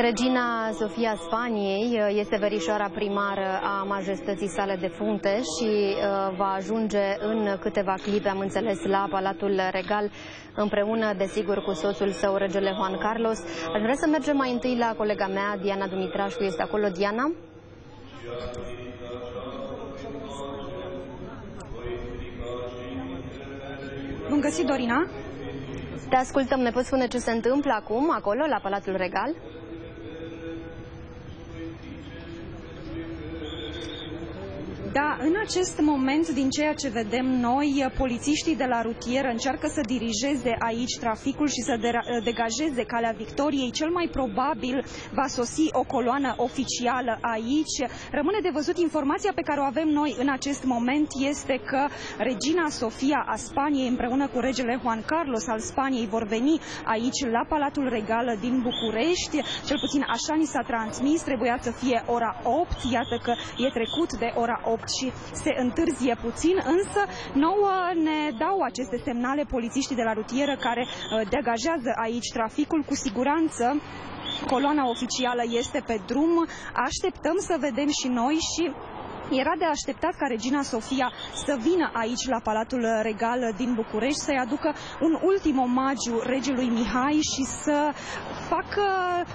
Regina Sofia Spaniei uh, este verișoara primară a majestății sale de funte și uh, va ajunge în câteva clipe, am înțeles, la Palatul Regal împreună, desigur, cu soțul său, regele Juan Carlos. Aș vrea să mergem mai întâi la colega mea, Diana Dumitrașcu. Este acolo, Diana? Bun găsit, Dorina! Te ascultăm. Ne poți spune ce se întâmplă acum, acolo, la Palatul Regal? Da, în acest moment, din ceea ce vedem noi, polițiștii de la rutieră încearcă să dirigeze aici traficul și să degajeze calea Victoriei. Cel mai probabil va sosi o coloană oficială aici. Rămâne de văzut informația pe care o avem noi în acest moment este că regina Sofia a Spaniei împreună cu regele Juan Carlos al Spaniei vor veni aici la Palatul Regal din București. Cel puțin așa ni s-a transmis, trebuia să fie ora 8, iată că e trecut de ora 8 și se întârzie puțin, însă nouă ne dau aceste semnale polițiștii de la rutieră care uh, degajează aici traficul. Cu siguranță coloana oficială este pe drum. Așteptăm să vedem și noi și era de așteptat ca Regina Sofia să vină aici la Palatul Regal din București să-i aducă un ultim omagiu regelui Mihai și să facă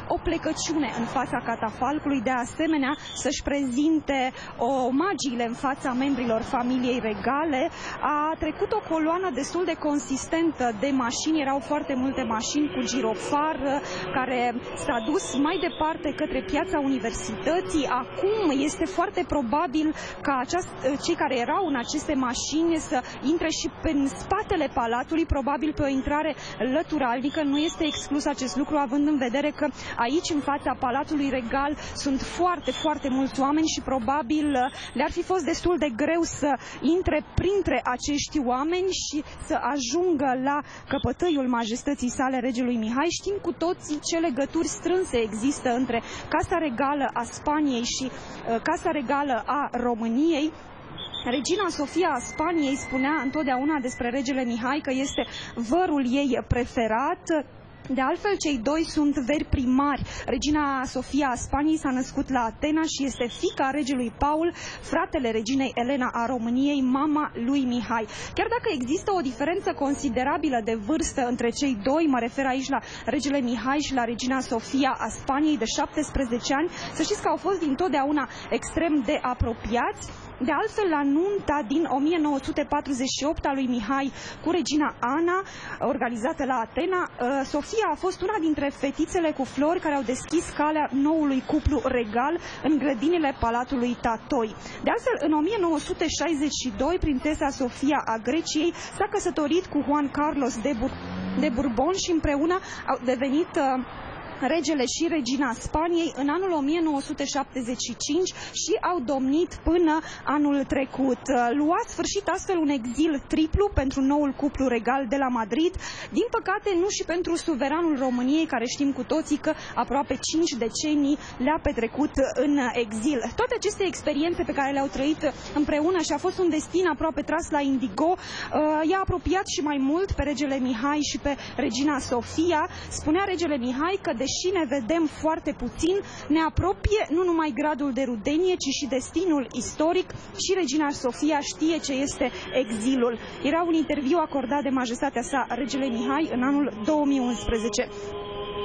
o plecăciune în fața catafalcului, de asemenea să-și prezinte omagiile în fața membrilor familiei regale. A trecut o coloană destul de consistentă de mașini, erau foarte multe mașini cu girofar care s-a dus mai departe către piața universității. Acum este foarte probabil posibil ca aceast, cei care erau în aceste mașini să intre și pe spatele palatului, probabil pe o intrare lăturalnică. Nu este exclus acest lucru, având în vedere că aici, în fața Palatului Regal, sunt foarte, foarte mulți oameni și probabil le-ar fi fost destul de greu să intre printre acești oameni și să ajungă la căpătâiul majestății sale regelui Mihai. Știm cu toții ce legături strânse există între Casa Regală a Spaniei și uh, Casa Regală a României, Regina Sofia a Spaniei spunea întotdeauna despre regele Mihai că este vărul ei preferat. De altfel, cei doi sunt veri primari. Regina Sofia a Spaniei s-a născut la Atena și este fica regelui Paul, fratele reginei Elena a României, mama lui Mihai. Chiar dacă există o diferență considerabilă de vârstă între cei doi, mă refer aici la regele Mihai și la regina Sofia a Spaniei de 17 ani, să știți că au fost dintotdeauna extrem de apropiați. De altfel, la nunta din 1948 a lui Mihai cu regina Ana, organizată la Atena, ă, Sofia a fost una dintre fetițele cu flori care au deschis calea noului cuplu regal în grădinile Palatului Tatoi. De altfel, în 1962, prințesa Sofia a Greciei s-a căsătorit cu Juan Carlos de, Bur de Bourbon și împreună au devenit uh, regele și regina Spaniei în anul 1975 și au domnit până anul trecut. Lua sfârșit astfel un exil triplu pentru noul cuplu regal de la Madrid, din păcate nu și pentru suveranul României, care știm cu toții că aproape 5 decenii le-a petrecut în exil. Toate aceste experiențe pe care le-au trăit împreună și a fost un destin aproape tras la indigo, uh, i-a apropiat și mai mult pe regele Mihai și pe regina Sofia. Spunea regele Mihai că deși deși ne vedem foarte puțin, ne apropie nu numai gradul de rudenie, ci și destinul istoric și regina Sofia știe ce este exilul. Era un interviu acordat de majestatea sa, regele Mihai, în anul 2011.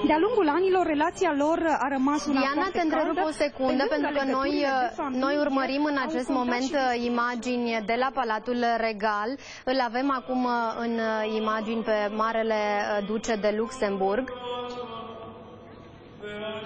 De-a lungul anilor, relația lor a rămas una Diana, te întrerup o secundă, pe pentru că noi, noi urmărim în acest moment imagini de la Palatul Regal. Îl avem acum în imagini pe Marele Duce de Luxemburg. Amen.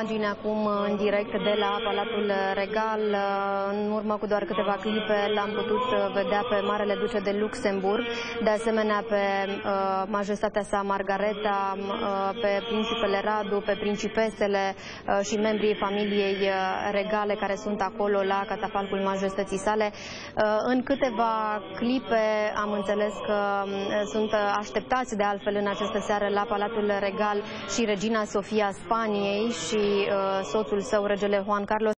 imagini acum în direct de la Palatul Regal. În urmă cu doar câteva clipe l-am putut vedea pe Marele Duce de Luxemburg, de asemenea pe uh, majestatea sa Margareta, uh, pe principele Radu, pe principesele uh, și membrii familiei uh, regale care sunt acolo la catafalcul majestății sale. Uh, în câteva clipe am înțeles că uh, sunt așteptați de altfel în această seară la Palatul Regal și regina Sofia Spaniei și uh, soțul său, regele Juan Carlos.